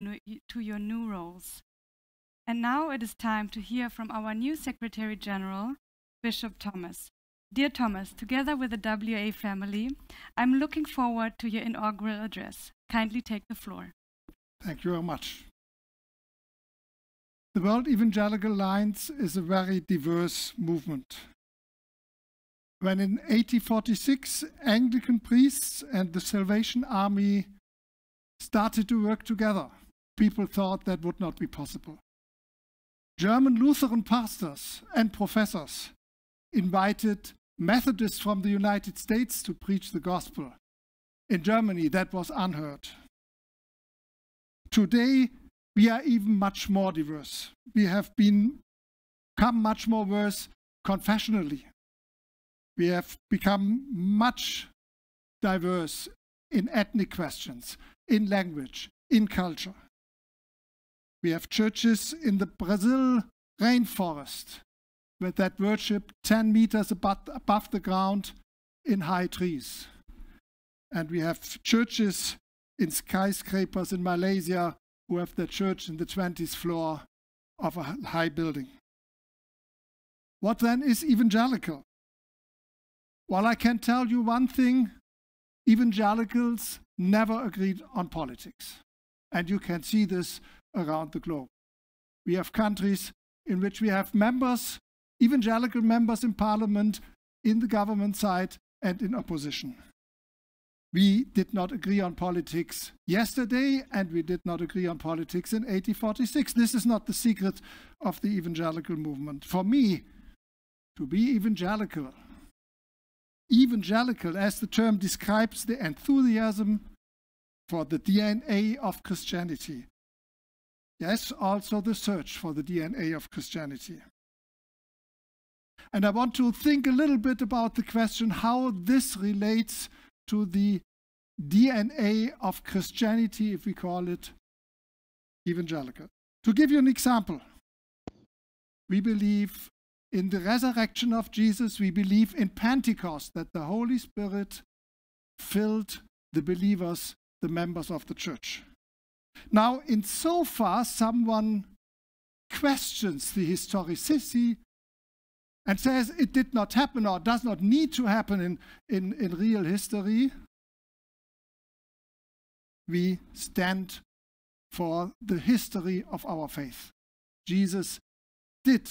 to your new roles. And now it is time to hear from our new Secretary General, Bishop Thomas. Dear Thomas, together with the WEA family, I'm looking forward to your inaugural address. Kindly take the floor. Thank you very much. The World Evangelical Alliance is a very diverse movement. When in 1846 Anglican priests and the Salvation Army started to work together, people thought that would not be possible. German Lutheran pastors and professors invited Methodists from the United States to preach the gospel. In Germany, that was unheard. Today, we are even much more diverse. We have been become much more diverse confessionally. We have become much diverse in ethnic questions, in language, in culture. We have churches in the Brazil rainforest with that worship 10 meters above, above the ground in high trees. And we have churches in skyscrapers in Malaysia who have their church in the 20th floor of a high building. What then is evangelical? Well, I can tell you one thing evangelicals never agreed on politics. And you can see this around the globe. We have countries in which we have members, evangelical members in parliament, in the government side, and in opposition. We did not agree on politics yesterday, and we did not agree on politics in 1846. This is not the secret of the evangelical movement. For me, to be evangelical, evangelical, as the term describes the enthusiasm for the DNA of Christianity. Yes, also the search for the DNA of Christianity. And I want to think a little bit about the question how this relates to the DNA of Christianity, if we call it evangelical. To give you an example, we believe in the resurrection of Jesus, we believe in Pentecost, that the Holy Spirit filled the believers, the members of the church. Now, in so far, someone questions the historicity and says it did not happen or does not need to happen in, in, in real history, we stand for the history of our faith. Jesus did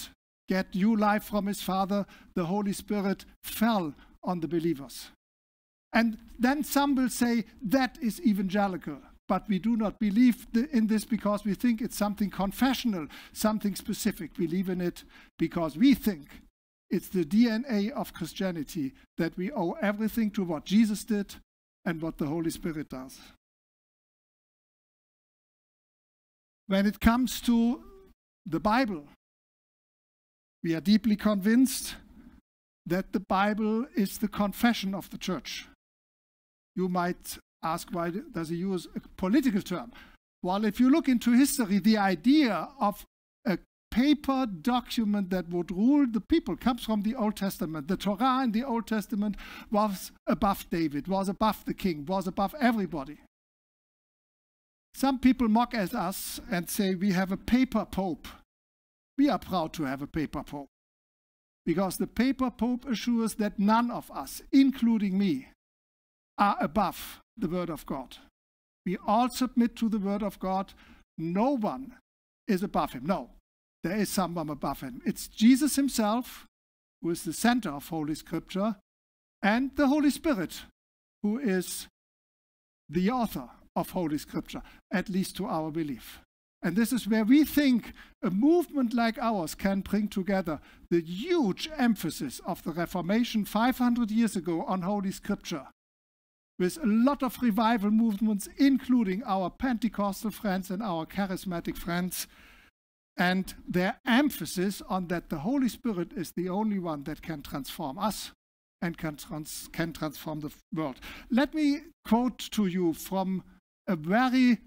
get new life from his Father, the Holy Spirit fell on the believers. And then some will say that is evangelical. But we do not believe in this because we think it's something confessional, something specific. We believe in it because we think it's the DNA of Christianity that we owe everything to what Jesus did and what the Holy Spirit does. When it comes to the Bible, we are deeply convinced that the Bible is the confession of the church. You might ask, why does he use a political term? Well, if you look into history, the idea of a paper document that would rule the people comes from the Old Testament. The Torah in the Old Testament was above David, was above the king, was above everybody. Some people mock at us and say we have a paper pope. We are proud to have a paper pope because the paper pope assures that none of us, including me, are above the Word of God. We all submit to the Word of God. No one is above him. No, there is someone above him. It's Jesus himself, who is the center of Holy Scripture, and the Holy Spirit, who is the author of Holy Scripture, at least to our belief. And this is where we think a movement like ours can bring together the huge emphasis of the Reformation 500 years ago on Holy Scripture with a lot of revival movements, including our Pentecostal friends and our charismatic friends, and their emphasis on that the Holy Spirit is the only one that can transform us and can, trans can transform the world. Let me quote to you from a very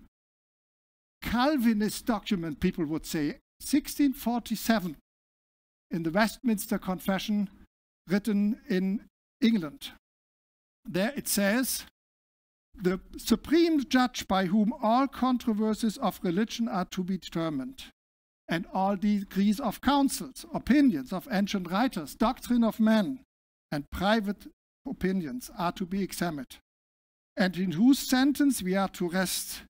Calvinist document, people would say, 1647, in the Westminster Confession, written in England. There it says, the supreme judge by whom all controversies of religion are to be determined, and all decrees of councils, opinions of ancient writers, doctrine of men, and private opinions are to be examined, and in whose sentence we are to rest,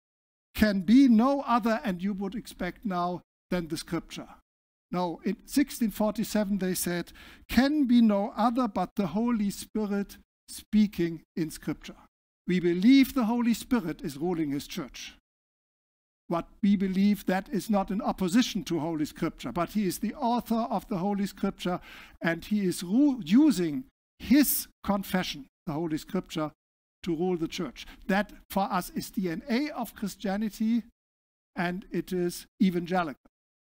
can be no other, and you would expect now, than the scripture. No, in 1647 they said, can be no other but the Holy Spirit speaking in scripture. We believe the Holy Spirit is ruling his church. What we believe that is not in opposition to Holy Scripture, but he is the author of the Holy Scripture and he is using his confession, the Holy Scripture, to rule the church. That for us is DNA of Christianity and it is evangelical.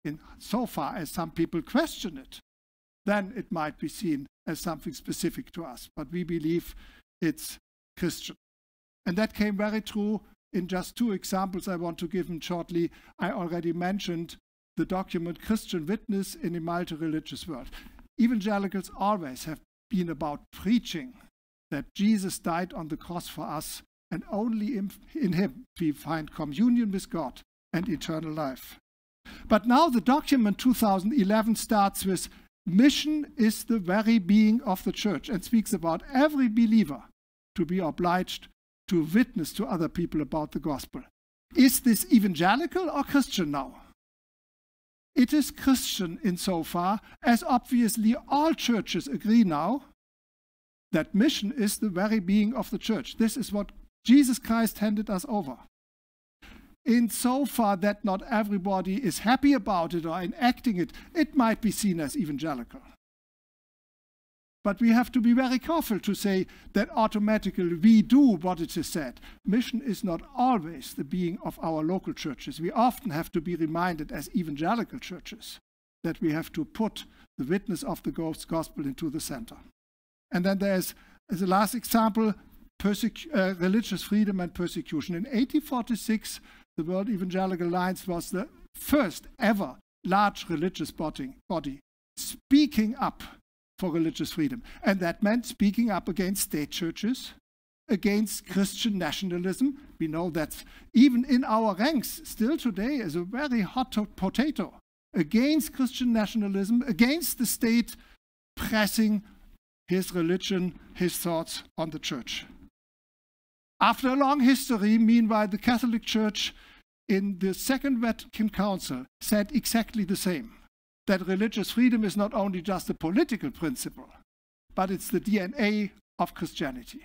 In so far as some people question it, then it might be seen as something specific to us. But we believe it's Christian. And that came very true in just two examples I want to give them shortly. I already mentioned the document Christian Witness in a multi religious world. Evangelicals always have been about preaching that Jesus died on the cross for us, and only in, in Him we find communion with God and eternal life. But now the document 2011 starts with mission is the very being of the church and speaks about every believer to be obliged to witness to other people about the gospel. Is this evangelical or Christian now? It is Christian insofar as obviously all churches agree now that mission is the very being of the church. This is what Jesus Christ handed us over. Insofar that not everybody is happy about it or enacting it, it might be seen as evangelical. But we have to be very careful to say that automatically we do what it is said. Mission is not always the being of our local churches. We often have to be reminded as evangelical churches that we have to put the witness of the gospel into the center. And then there's, as a last example, uh, religious freedom and persecution. In 1846, the World Evangelical Alliance was the first ever large religious body, speaking up for religious freedom. And that meant speaking up against state churches, against Christian nationalism. We know that even in our ranks, still today, is a very hot potato against Christian nationalism, against the state pressing his religion, his thoughts on the church. After a long history, meanwhile, the Catholic Church in the Second Vatican Council said exactly the same that religious freedom is not only just a political principle, but it's the DNA of Christianity.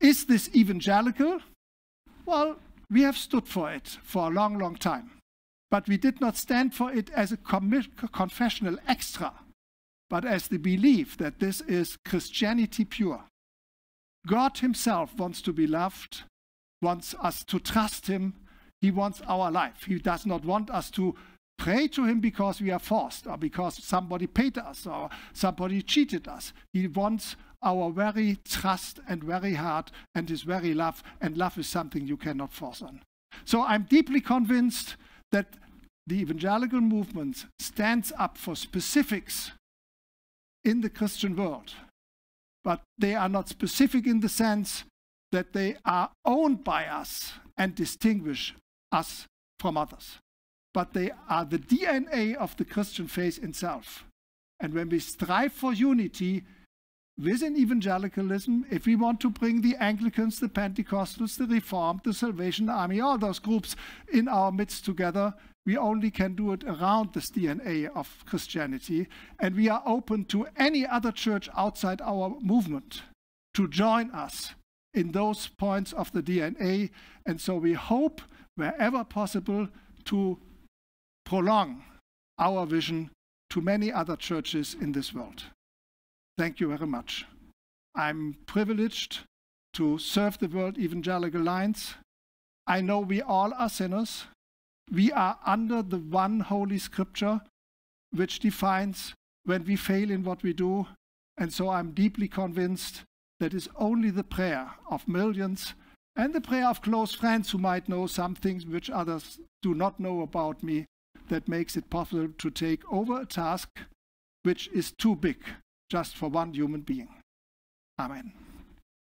Is this evangelical? Well, we have stood for it for a long, long time. But we did not stand for it as a confessional extra, but as the belief that this is Christianity pure. God Himself wants to be loved, wants us to trust Him. He wants our life. He does not want us to pray to him because we are forced or because somebody paid us or somebody cheated us. He wants our very trust and very heart and his very love, and love is something you cannot force on. So I'm deeply convinced that the evangelical movement stands up for specifics in the Christian world, but they are not specific in the sense that they are owned by us and distinguish us from others but they are the DNA of the Christian faith itself. And when we strive for unity within evangelicalism, if we want to bring the Anglicans, the Pentecostals, the Reformed, the Salvation Army, all those groups in our midst together, we only can do it around this DNA of Christianity. And we are open to any other church outside our movement to join us in those points of the DNA. And so we hope, wherever possible, to prolong our vision to many other churches in this world. Thank you very much. I'm privileged to serve the World Evangelical Alliance. I know we all are sinners. We are under the one Holy Scripture which defines when we fail in what we do. And so I'm deeply convinced that it's only the prayer of millions and the prayer of close friends who might know some things which others do not know about me that makes it possible to take over a task which is too big just for one human being. Amen.